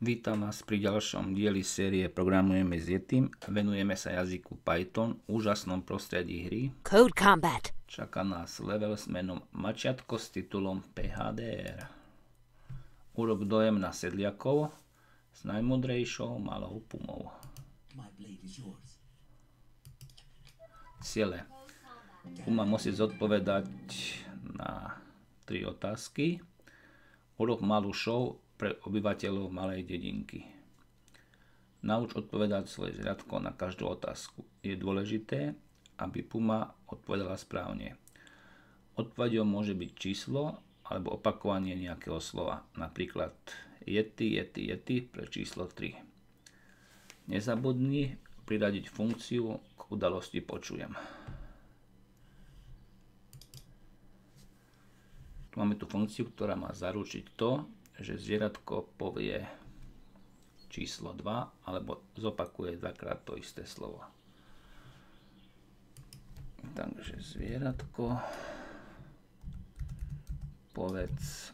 Vítam vás pri ďalšom dieli série Programujeme s Yetim. Venujeme sa jazyku Python, úžasnom prostredí hry. Code Combat. Čaká nás level s menom Mačiatko s titulom PHDR. Urob dojem na sedliakov s najmudrejšou malou pumou. Ciele. Puma musí zodpovedať na tri otázky. Urob malú show pre obyvateľov malej dedinky. Nauč odpovedať svoje zriadko na každú otázku. Je dôležité, aby Puma odpovedala správne. Odpovedou môže byť číslo alebo opakovanie nejakého slova. Napríklad Yeti, Yeti, Yeti pre číslo 3. Nezabudni priradiť funkciu k udalosti počujem. Tu máme tú funkciu, ktorá má zaručiť to, že zvieratko povie číslo 2 alebo zopakuje dvakrát to isté slovo. Takže zvieratko povedz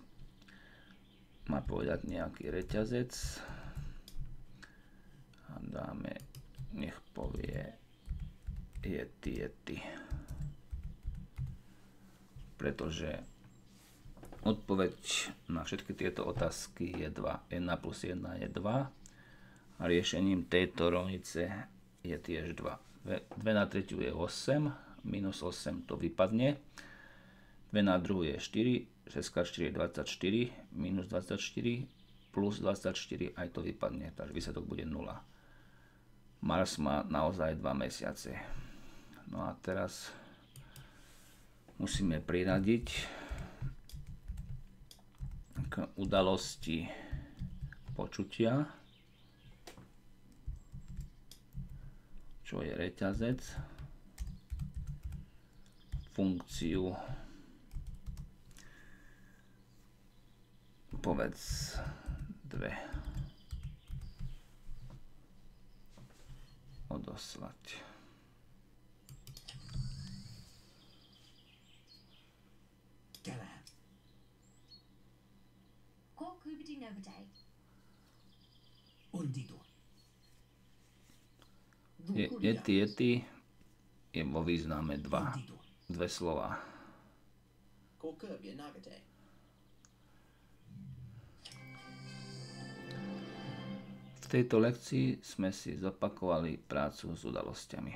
má povedať nejaký reťazec a dáme nech povie jety jety pretože Odpoveď na všetky tieto otázky je 2. 1 plus 1 je 2 a riešením tejto rovnice je tiež 2. 2 na tretiu je 8, minus 8 to vypadne. 2 na druhú je 4, 6 4 je 24, minus 24, plus 24 aj to vypadne, takže výsledok bude 0. Mars má naozaj 2 mesiace. No a teraz musíme priradiť udalosti počutia, čo je reťazec, funkciu povedz dve odoslať. Novaday. Ondito. Je, jety, jety je vo význame dva. Dve slova. V tejto lekcii sme si zopakovali prácu s udalosťami.